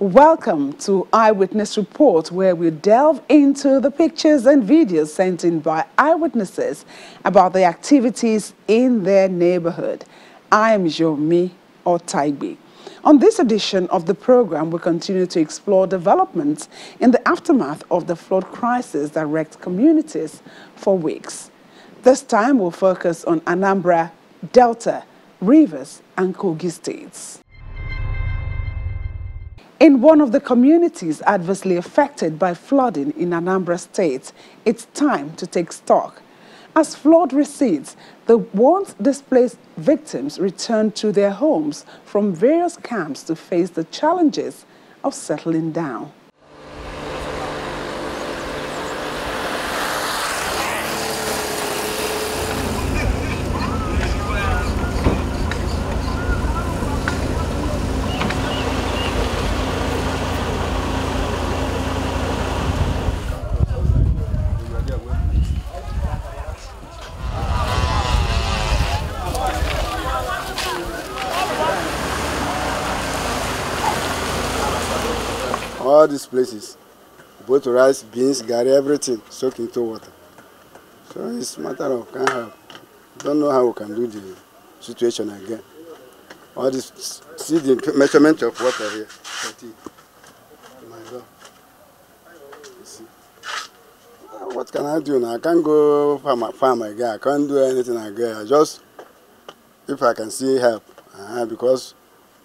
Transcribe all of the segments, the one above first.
Welcome to Eyewitness Report, where we delve into the pictures and videos sent in by eyewitnesses about the activities in their neighborhood. I am Yomi Otaigbe. On this edition of the program, we continue to explore developments in the aftermath of the flood crisis that wrecked communities for weeks. This time, we'll focus on Anambra, Delta, Rivers, and Kogi states. In one of the communities adversely affected by flooding in Anambra State, it's time to take stock. As flood recedes, the once displaced victims return to their homes from various camps to face the challenges of settling down. These places. Both rice beans garri everything soak into water. So it's matter of can help. Don't know how we can do the situation again. All this see the measurement of water here. Thirty. My God. What can I do now? I can't go farm farm again. I can't do anything again. I just if I can see help uh, because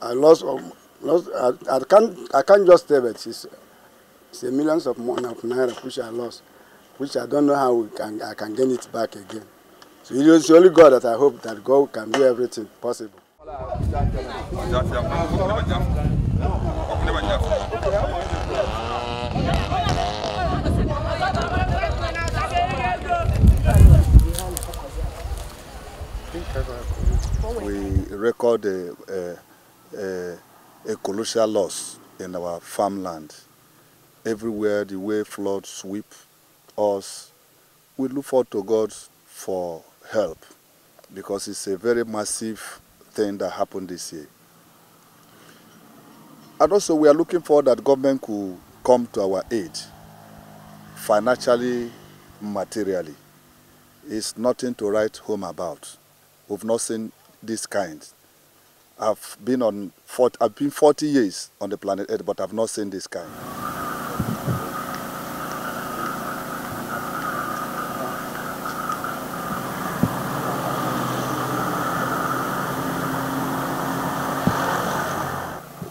I lost um, lost I, I can't I can't just tell it it's, it's a millions of money of naira which I lost which I don't know how we can I can gain it back again so it is only God that I hope that God can do everything possible. we record a, a, a, a colossal loss in our farmland. Everywhere the way floods sweep us, we look forward to God for help because it's a very massive thing that happened this year. And also we are looking for that government could come to our aid financially, materially. It's nothing to write home about. We've not seen this kind. I've been on 40, I've been 40 years on the planet Earth, but I've not seen this kind.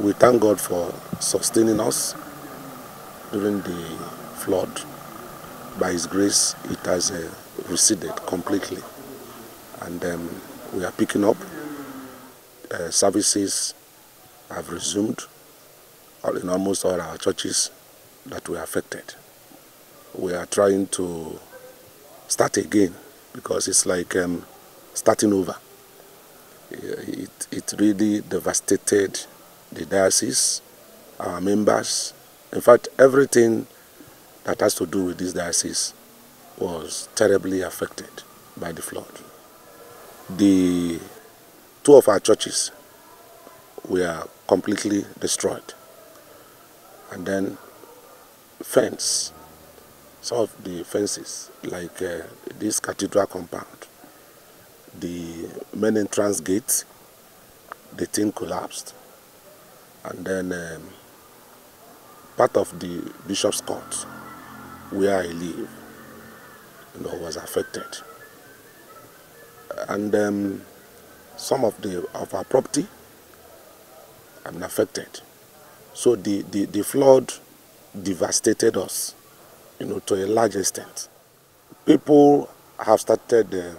We thank God for sustaining us during the flood. By His grace, it has uh, receded completely. And um, we are picking up. Uh, services have resumed in almost all our churches that were affected. We are trying to start again because it's like um, starting over. It, it really devastated the diocese, our members. In fact, everything that has to do with this diocese was terribly affected by the flood. The two of our churches were completely destroyed. And then fence, some of the fences, like uh, this cathedral compound, the main entrance gate, the thing collapsed. And then um, part of the bishop's court, where I live, you know, was affected. And um, some of the of our property have been affected. So the, the, the flood devastated us, you know, to a large extent. People have started uh,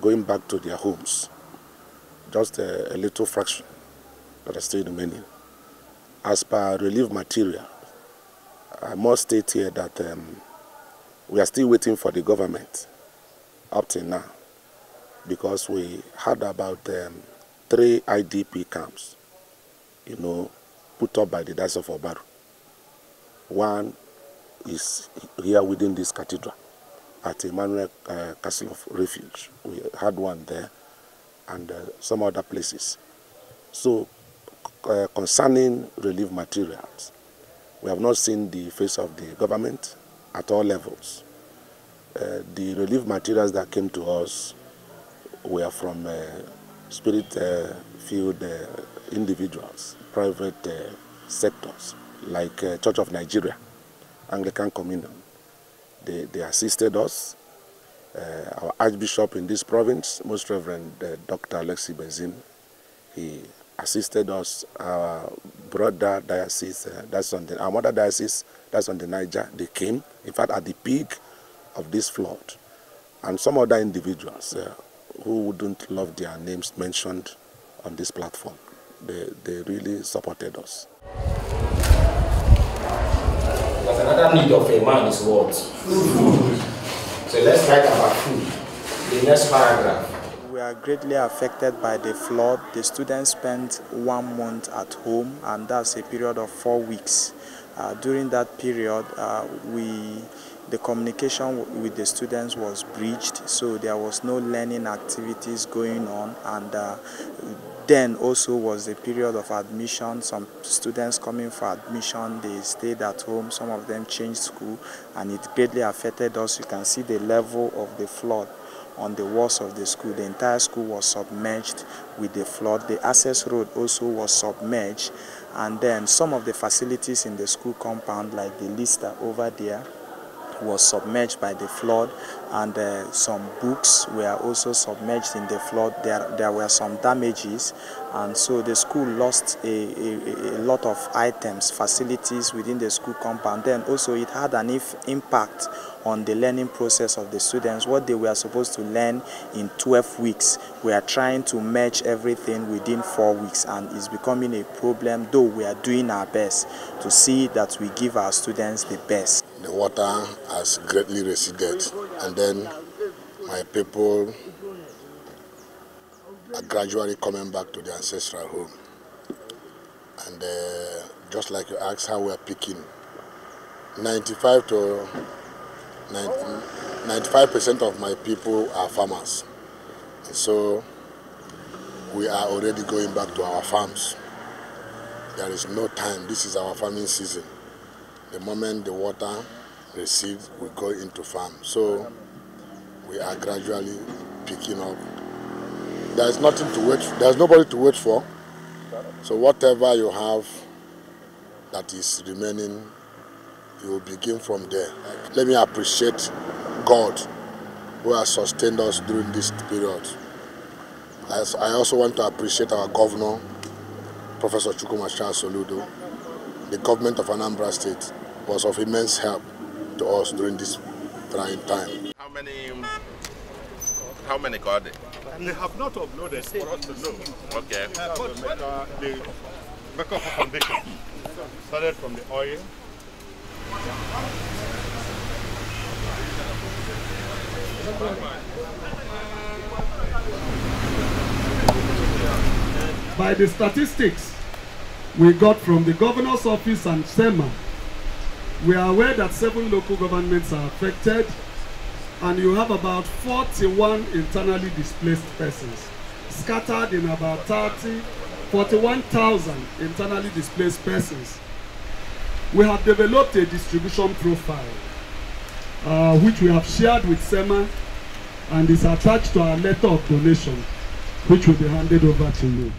going back to their homes, just a, a little fraction that are still remaining. As per relief material, I must state here that um, we are still waiting for the government up till now because we had about um, three IDP camps, you know, put up by the Diocese of Ogbaru. One is here within this cathedral at Emmanuel uh, Castle of Refuge. We had one there and uh, some other places. So uh, concerning relief materials, we have not seen the face of the government at all levels. Uh, the relief materials that came to us were from uh, spirit-filled uh, uh, individuals, private uh, sectors, like Church of Nigeria, Anglican Communion. They, they assisted us. our Archbishop in this province, Most Reverend Dr. Alex Ibezim, he assisted us. Our brother diocese, uh, that's on the, our mother diocese, that's on the Niger, they came, in fact, at the peak of this flood. And some other individuals uh, who wouldn't love their names mentioned on this platform. They, they really supported us. Because another need of a man is what? Food. so let's write about food. The next paragraph. We are greatly affected by the flood. The students spent one month at home and that's a period of four weeks. Uh, during that period, uh, we the communication with the students was breached, so there was no learning activities going on and uh, then also was the period of admission. Some students coming for admission, they stayed at home. Some of them changed school and it greatly affected us. You can see the level of the flood on the walls of the school. The entire school was submerged with the flood. The access road also was submerged. And then some of the facilities in the school compound, like the Lister over there, was submerged by the flood and uh, some books were also submerged in the flood. There, there were some damages and so the school lost a, a, a lot of items, facilities within the school compound. Then also it had an if impact on the learning process of the students. What they were supposed to learn in 12 weeks, we are trying to merge everything within four weeks and it's becoming a problem, though we are doing our best to see that we give our students the best. The water has greatly receded and then my people are gradually coming back to their ancestral home. And uh, just like you asked how we're picking, 95 to 95% of my people are farmers. And so we are already going back to our farms. There is no time. This is our farming season. The moment the water recedes, we go into farm. So we are gradually picking up. There is nothing to wait. There is nobody to wait for. So whatever you have that is remaining, you will begin from there. Let me appreciate God who has sustained us during this period. I also want to appreciate our governor, Professor Chukwuma Soludo. The government of Anambra State was of immense help to us during this trying time. How many how many got it? They have not uploaded for us to know. Okay. Uh, but uh, the Mecca Foundation started from the oil. By the statistics we got from the governor's office and SEMA, we are aware that seven local governments are affected and you have about 41 internally displaced persons scattered in about 30, 41,000 internally displaced persons. We have developed a distribution profile uh, which we have shared with SEMA and is attached to our letter of donation which will be handed over to you.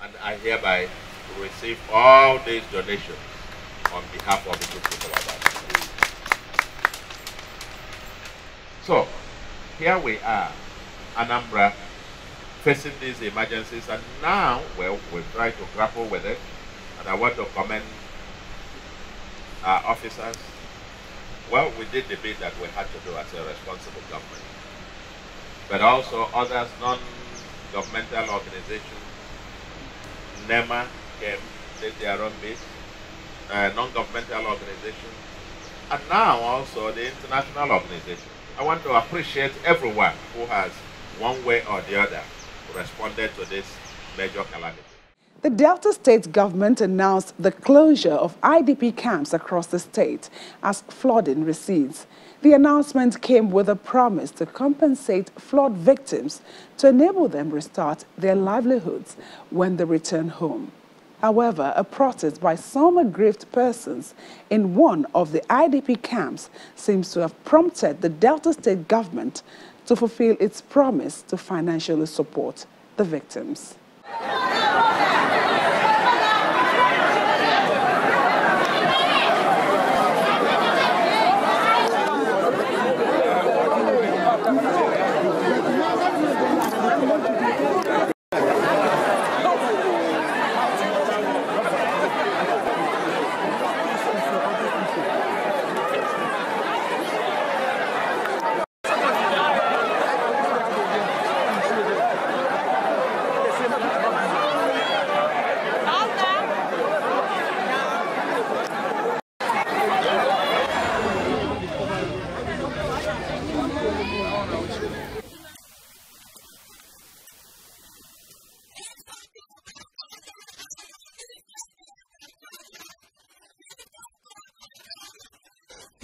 And I hereby receive all these donations on behalf of the people of our So, here we are, Anambra, facing these emergencies, and now, well, we try to grapple with it, and I want to commend our officers. Well, we did the bit that we had to do as a responsible government, but also others, non-governmental organizations, NEMA came, their own bit, uh, non-governmental organizations, and now also the international organizations. I want to appreciate everyone who has, one way or the other, responded to this major calamity. The Delta State government announced the closure of IDP camps across the state as flooding recedes. The announcement came with a promise to compensate flood victims to enable them restart their livelihoods when they return home. However, a protest by some aggrieved persons in one of the IDP camps seems to have prompted the Delta State government to fulfill its promise to financially support the victims.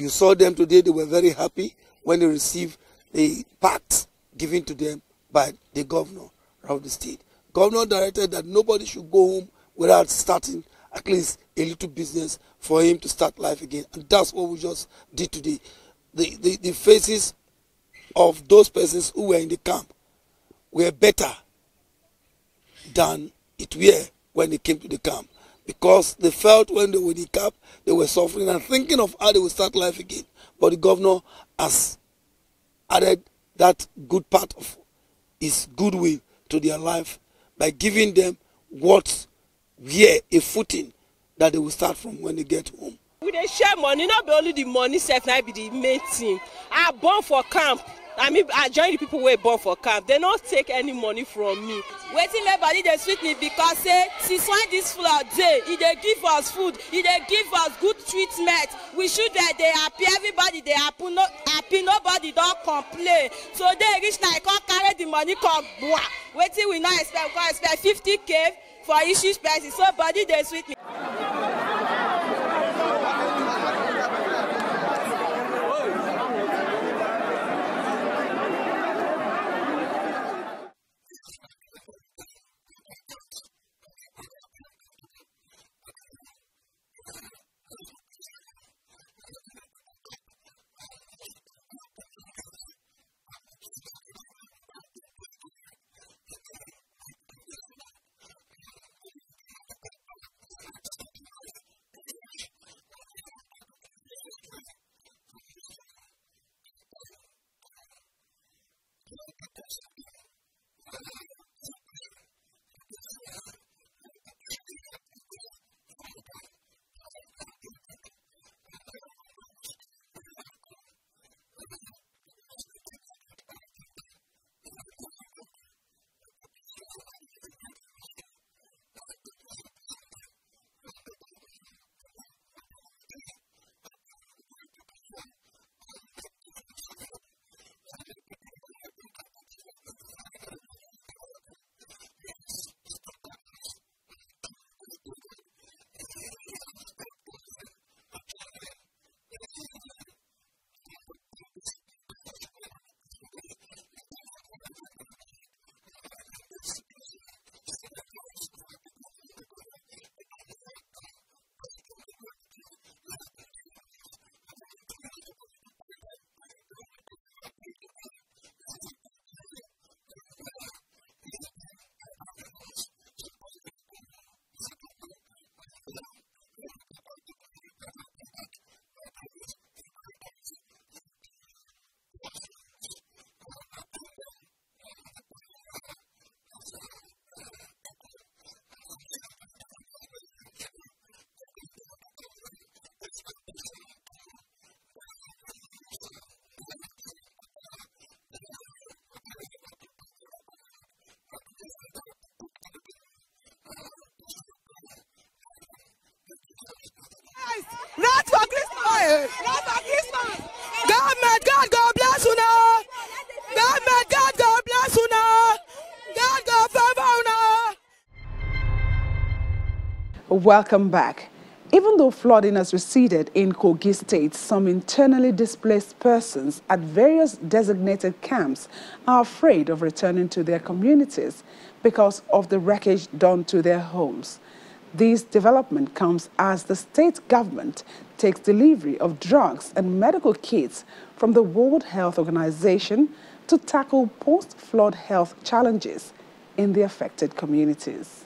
You saw them today, they were very happy when they received the pact given to them by the governor of the state. Governor directed that nobody should go home without starting at least a little business for him to start life again. And that's what we just did today. The, the, the faces of those persons who were in the camp were better than it were when they came to the camp because they felt when they were camp they were suffering and thinking of how they would start life again. But the governor has added that good part of his goodwill to their life by giving them what were a footing that they will start from when they get home. we dey share money no be only the money sef na be the main thing i born for camp i mean i join the people wey born for camp. They no take any money from me. wetin make body dey sweet me because say since when dis flood dey e dey give us food e dey give us good treatment. We children dey happy everybody dey happy no happy nobody don complain. So day reach now e come carry the money come gbua wetin we no expect we come expect fifty k for each person so body dey sweet me. God, God bless you now. God, God bless you now. God, God favor now. Welcome back. Even though flooding has receded in Kogi State, some internally displaced persons at various designated camps are afraid of returning to their communities because of the wreckage done to their homes. This development comes as the state government takes delivery of drugs and medical kits from the World Health Organization to tackle post-flood health challenges in the affected communities.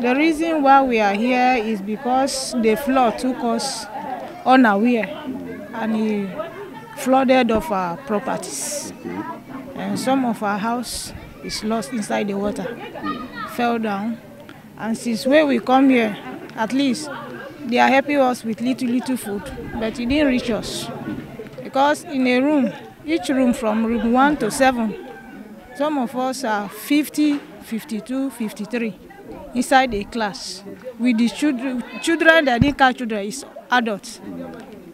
The reason why we are here is because the flood took us unaware and it flooded of our properties. And some of our house is lost inside the water, fell down. And since where we come here, at least they are helping us with little, little food, but it didn't reach us. Because in a room, each room from room 1 to 7, some of us are 50, 52, 53 inside a class with the children, children that didn't catch children is adults.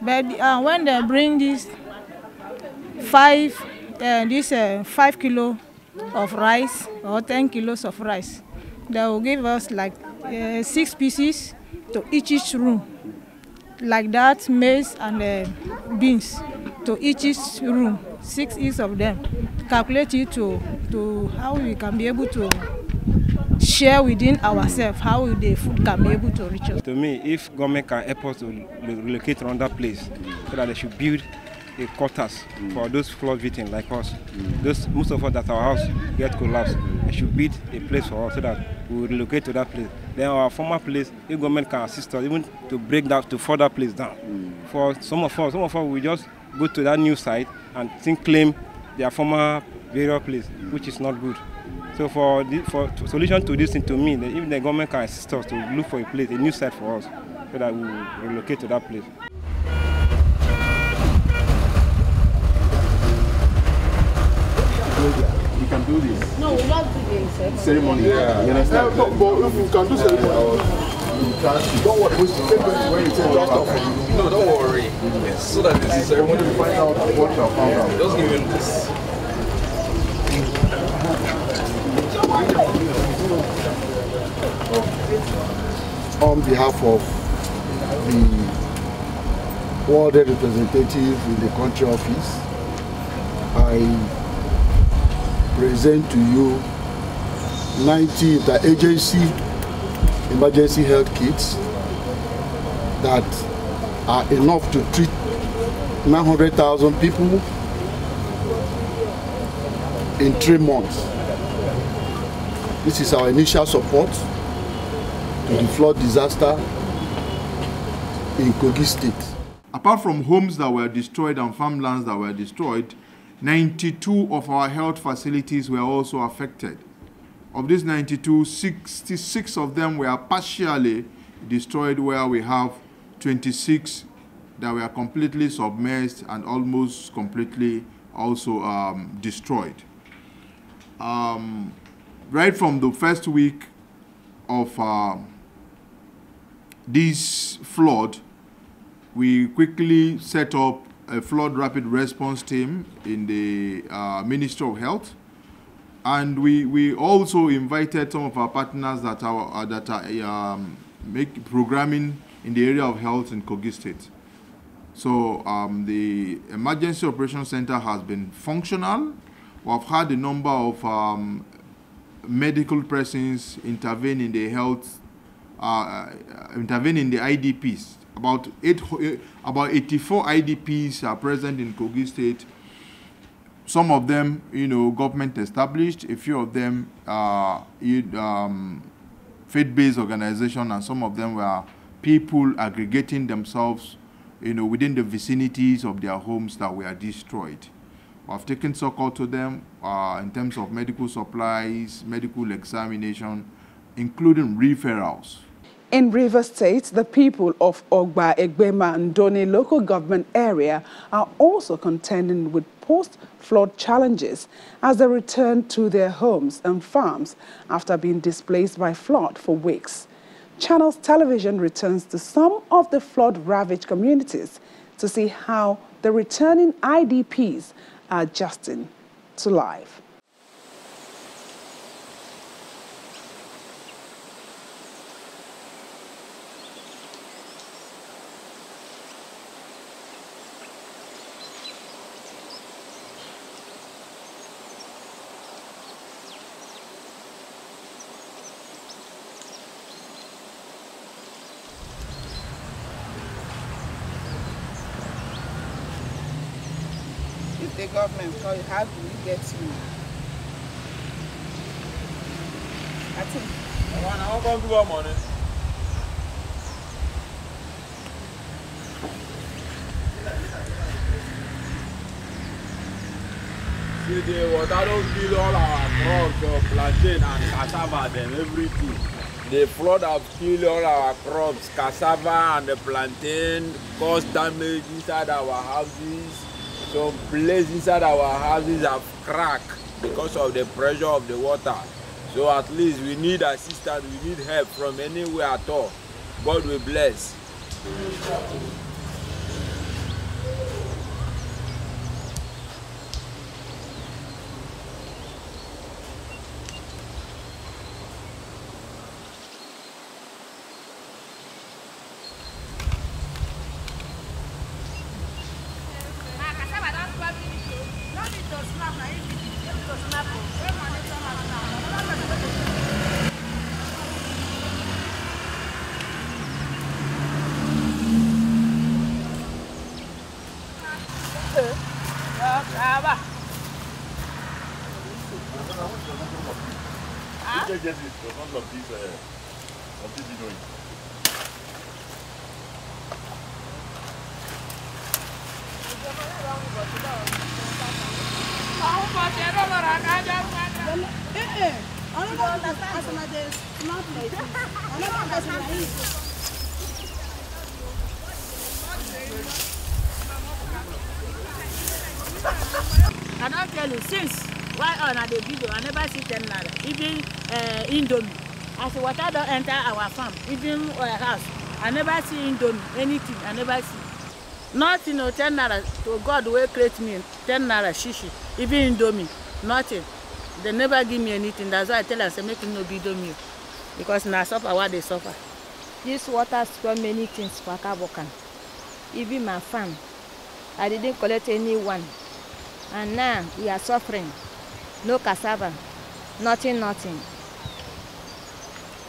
But uh, when they bring this five, uh, this uh, five kilo of rice or 10 kilos of rice, they will give us like uh, six pieces to each each room. Like that, maize and uh, beans to each each room, six each of them. Calculate it to, to how we can be able to share within ourselves how the food can be able to reach us. To me, if government can help us to relocate to another place, so that they should build a quarters mm. for those flood victims like us. Mm. Those most of us that our house get collapsed, they should build a place for us so that we will relocate to that place. Then our former place, if government can assist us even to break that to further place down. Mm. For some of us, some of us will just go to that new site and think claim their former burial place, which is not good. So for the, for solution to this thing, to me, if the government can assist us to look for a place, a new site for us, so that we will relocate to that place. We can do this. No, we not do the ceremony. Yeah. You understand? No, but if we can do ceremony, don't worry. We should take when you take just off. No, don't worry. It's so that this ceremony to find out what you found out. Just give him this. On behalf of the World Representative in the country office, I present to you 90 interagency emergency health kits that are enough to treat 900,000 people in three months. This is our initial support the flood disaster in Kogi State. Apart from homes that were destroyed and farmlands that were destroyed, 92 of our health facilities were also affected. Of these 92, 66 of them were partially destroyed where we have 26 that were completely submerged and almost completely also um, destroyed. Um, right from the first week of uh, this flood, we quickly set up a flood rapid response team in the uh, Ministry of Health. And we, we also invited some of our partners that are, uh, that are um, make programming in the area of health in Kogi State. So um, the Emergency Operations Center has been functional. We've had a number of um, medical persons intervene in the health, intervene in the IDPs about eight, about 84 IDPs are present in Kogi State. some of them, you know, government established. A few of them are um, faith-based organization, and some of them were people aggregating themselves, you know, within the vicinities of their homes that were destroyed. I've taken support to them uh, in terms of medical supplies, medical examination, including referrals. In River State, the people of Ogba, Egbema, and Ndoni local government area are also contending with post-flood challenges as they return to their homes and farms after being displaced by flood for weeks. Channels Television returns to some of the flood-ravaged communities to see how the returning IDPs are adjusting to life. How do you get you? I think. I want to come do money. See the water don't kill all our crops of plantain and cassava them everything. The flood have killed all our crops, cassava and the plantain, caused damage inside our houses. Some places inside our houses have cracked because of the pressure of the water. So at least we need assistance, we need help from anywhere at all. God will bless. Yes, yes, yes. One of these, uh, of these, you know. I don't tell you since why on the video I never see ten naira even uh, indomie. As water don enter our farm even our house I never see indomie anything I never see. Nothing o ten naira to God wey create me ten naira shishi. Even indomie nothing. They never give me anything. That's why I tell am say make e no be indomie because na suffer wa dey suffer. This water spoil many things for Kabokan. Even my farm, I didn't collect any one. And now we are suffering. No cassava, nothing, nothing.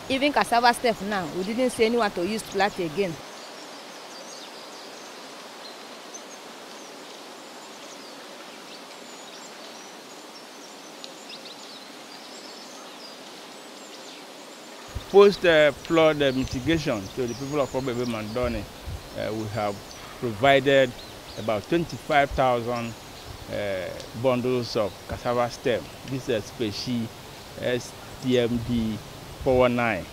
Even cassava stuff now, we didn't see anyone to use plant again. Post-flood uh, uh, mitigation to the people of Obebe Mandoni, uh, we have provided about 25,000 uh, bundles of cassava stem. This is species STMD 419,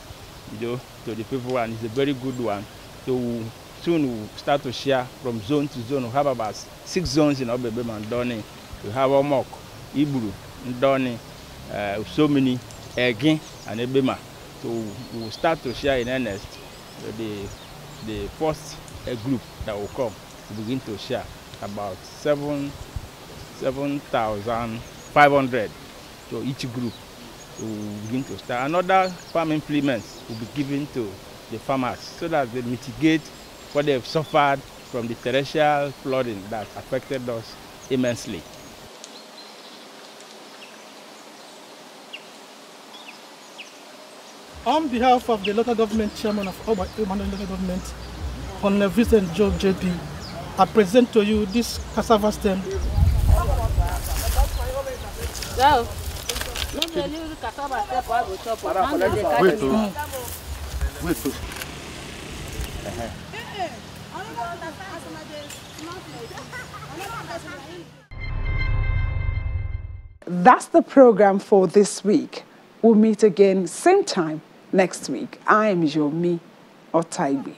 you know, to the people, and it's a very good one. So soon we'll start to share from zone to zone. We have about six zones in Obebe Mandoni. We have Omok, Iburu, Ndoni, uh, so many, Egin, and Ebema. So we will start to share in earnest the, the first uh, group that will come to begin to share about seven, 7,500 to each group to begin to start. Another farm implements will be given to the farmers so that they mitigate what they've suffered from the terrestrial flooding that affected us immensely. On behalf of the local government chairman of Oba Emmanuel local government, Honorable Vincent Joe JP, I present to you this cassava stem So, no dey leave cassava step I go chop am. Now dey carry Wait, me. Wait. That's the program for this week. We'll meet again same time next week. I am Yomi Otaibi.